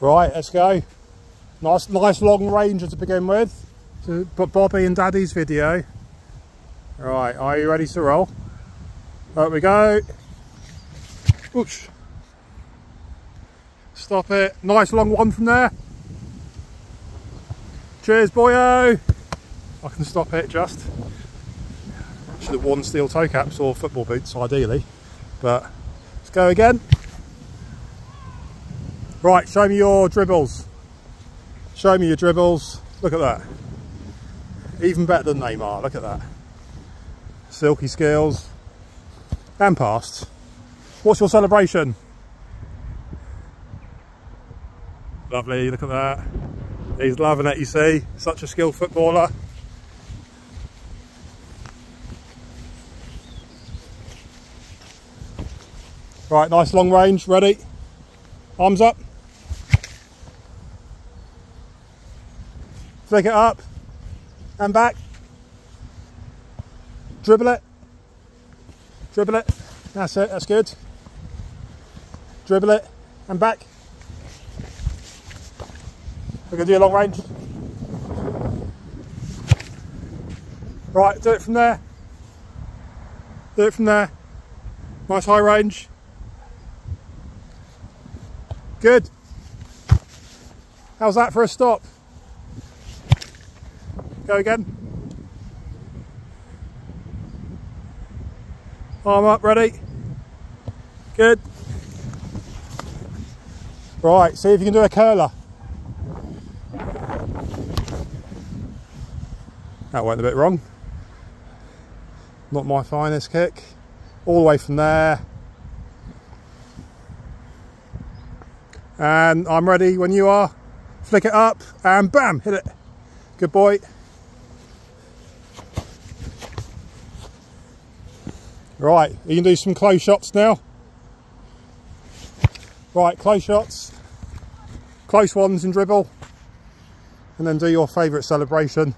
Right, let's go. Nice, nice long ranger to begin with. To put Bobby and Daddy's video. Right, are you ready to roll? There we go. Oosh. Stop it. Nice long one from there. Cheers, boyo. I can stop it just. Should have worn steel toe caps or football boots, ideally. But let's go again. Right, show me your dribbles. Show me your dribbles. Look at that. Even better than Neymar, look at that. Silky skills. And past. What's your celebration? Lovely, look at that. He's loving it, you see. Such a skilled footballer. Right, nice long range, ready? Arms up. Flick it up and back. Dribble it. Dribble it. That's it, that's good. Dribble it and back. We're going to do a long range. Right, do it from there. Do it from there. Nice high range. Good. How's that for a stop? Go again. Arm up, ready? Good. Right, see if you can do a curler. That went a bit wrong. Not my finest kick. All the way from there. And I'm ready when you are. Flick it up and bam, hit it. Good boy. Right, you can do some close shots now. Right, close shots, close ones and dribble, and then do your favourite celebration.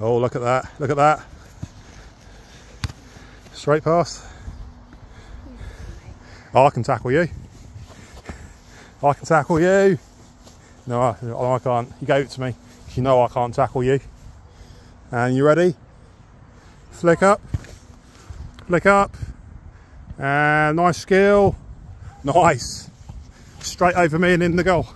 Oh, look at that, look at that. Straight pass. Oh, I can tackle you. I can tackle you. No, I, I can't. You gave it to me. You know I can't tackle you. And you ready? Flick up, flick up, and nice skill, nice, straight over me and in the goal.